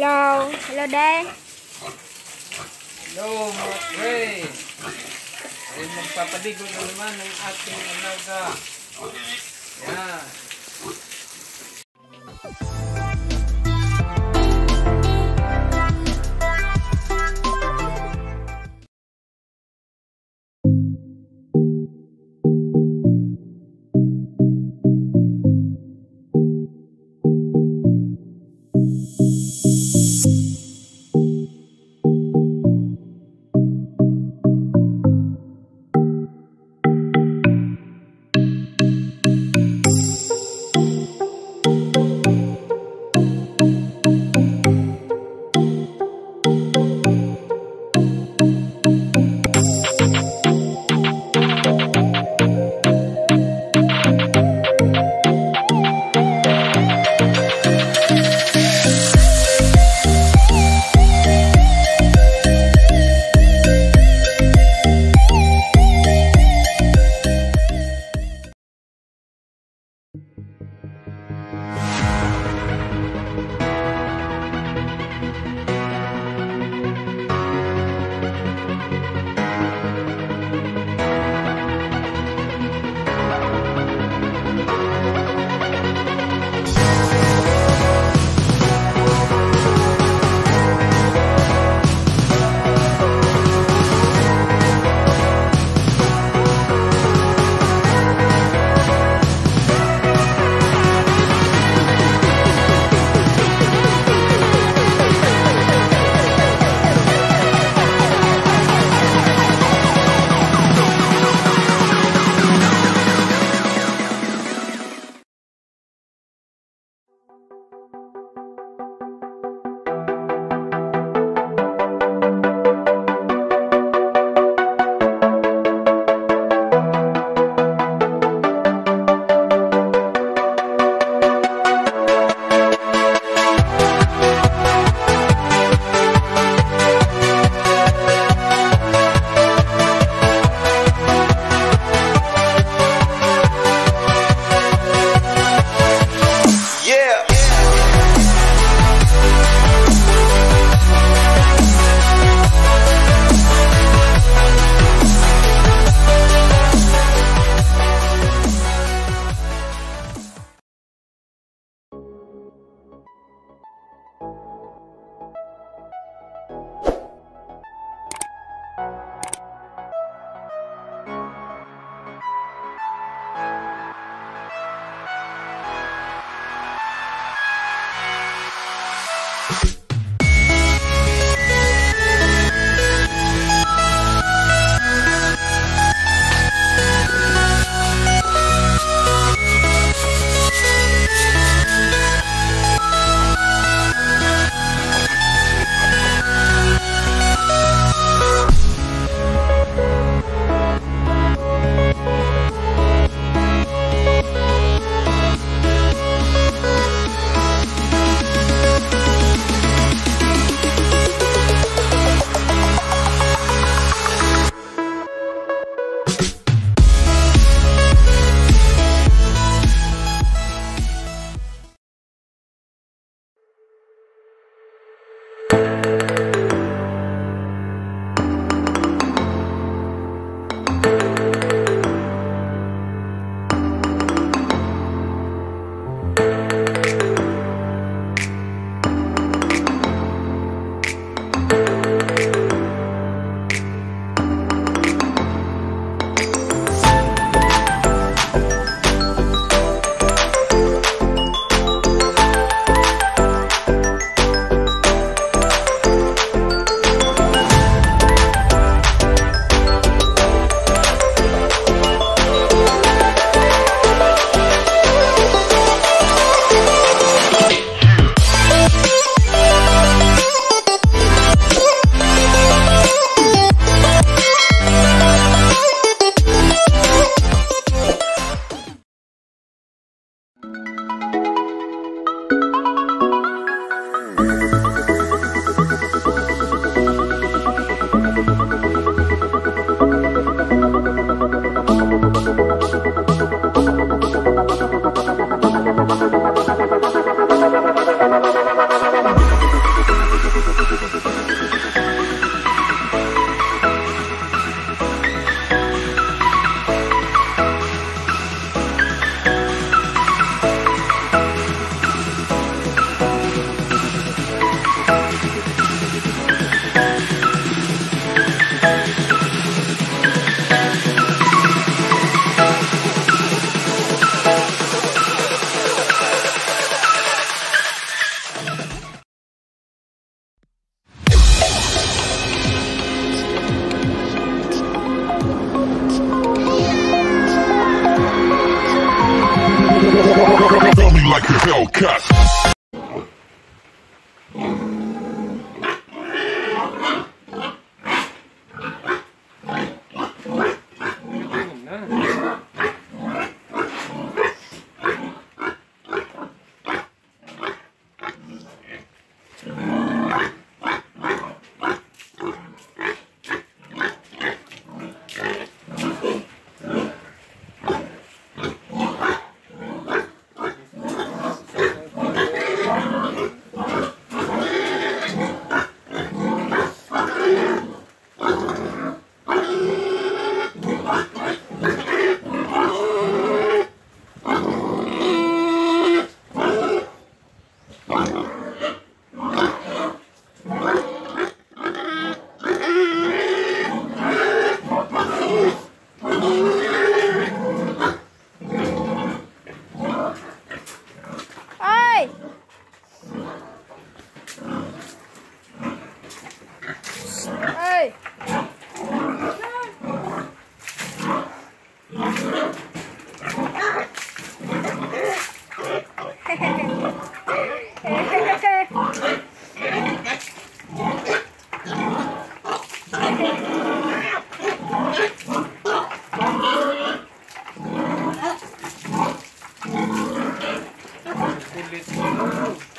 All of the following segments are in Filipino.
Hello. Hello, Day. Hello mga pre! Ay magpapaligo na naman ng ating alaga. Yan. little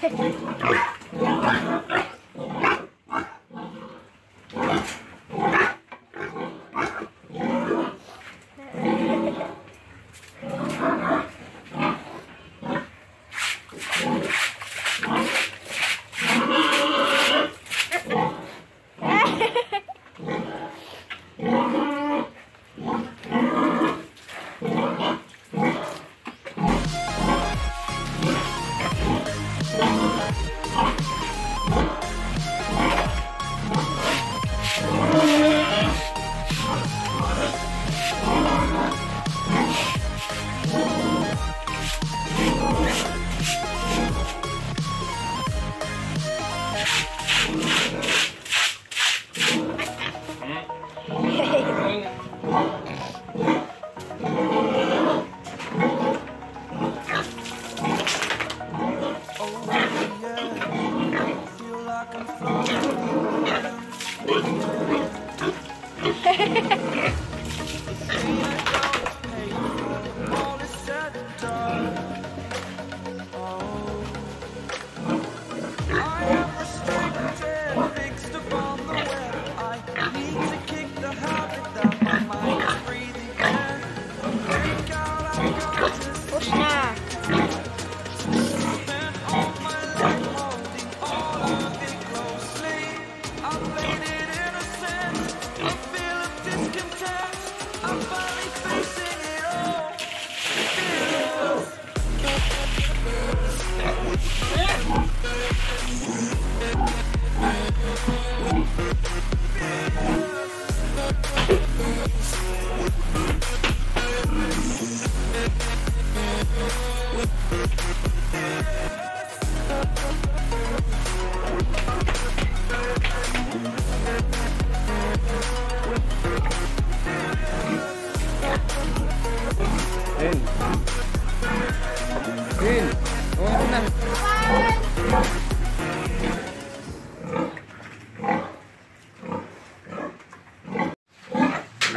ハハハハ!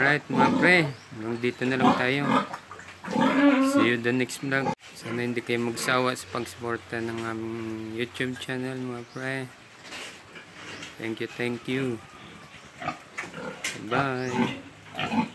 Alright mga pre, hanggang dito na lang tayo. See you the next vlog. Sana hindi kayo magsawa sa pagsuporta ng aming YouTube channel mga pre. Thank you, thank you. Bye.